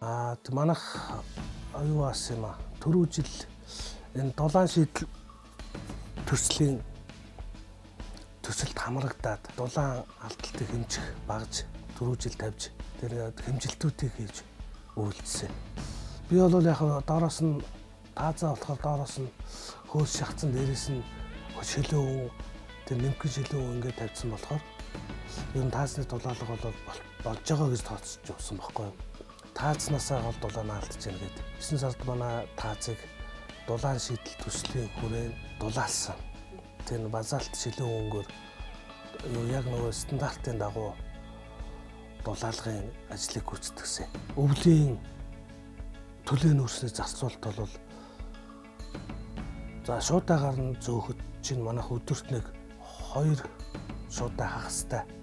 Аа манайх аюу бас юм а. Төрөө жил энэ дулаан шийдэл төслийн төсөлд хамрагдаад дулаан алдалтыг хэмжих багж түрүү жил тавьж тэр хэмжилтүүдийг хийж үйлдсэн. Би бол яг доороос нь таазаа болохоор доороос нь хөөс шахацсан дээрээс нь шилэн тэр нэмхэн шилэн ингээд тавьсан болохоор ер нь таазны дулаалга бол болж байгаа гэж тооцож явсан байхгүй юу. Таацнаасаа гол дулаанаа алдаж яана гэдэг. 9 сард манай таазыг дулаан шийдэл төслийн хүрээнд дулаалсан. Тэр базалт шилэн өнгөөр яг нөгөө стандартын дагуу дулаалгын ажлыг гүйцэтгсэн. Өвлийн төлөө нөөцний зарцуулалт бол за шуудаагаар нь зөөхөд чинь манайх өдөрт нэг 2 шуудаа хэвээр.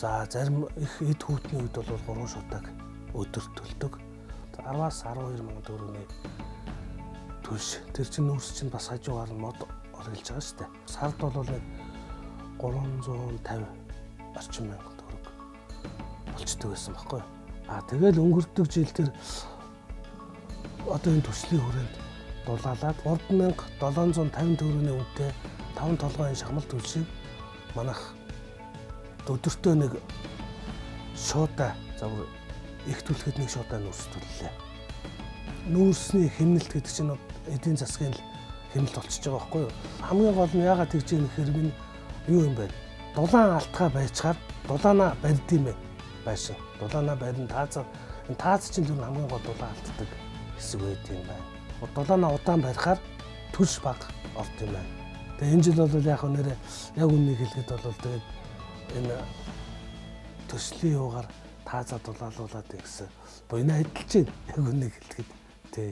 За зарим их эд хүүтний үед бол 3 шуудааг өдөрт төлдөг. 10-аас 12 мянган төгрөгийн төлш. Тэр чинь нүүрс чинь бас хажуугаар нь мод оруулж байгаа шүү дээ. Сард бол нэг 350 орчим мянга төгрөг болчдөг байсан байхгүй. А тэгэл өнгөрдөг жил тэр одоо энэ төслийн хүрээнд дулаалаад 3750 төгрөгийн үнэтэй 5 толгойн шахмал төлшийг манах өдөртөө нэг шуудаа завар их түлхэд нэг шуудаа нүүрс төллөө. Нүүрсний хэмнэлт гэдэг чинь эдийн засгийн хэмнэлт болчихж байгаа байхгүй юу? Хамгийн гол нь яагаад тэгж ийм хэрэг нь юу юм бэ? Дулаан алтгаа байчаар дулаанаа барьд юм бэ? Байшин. Дулаанаа барин таазаа энэ тааз чинь зөвхөн хамгийн гол дулаан алддаг хэсэг байт юм байна. Дулаанаа удаан барихаар төрш баг орд юм байна. Тэгээ энэ жил бол яг нэрээ яг үннийг хэлэхэд бол тэгээд энэ төслийн юугаар таазаа дулаалуулаад гэсэн буйна хэдэлж байна. Яг үннийг хэлэхэд тий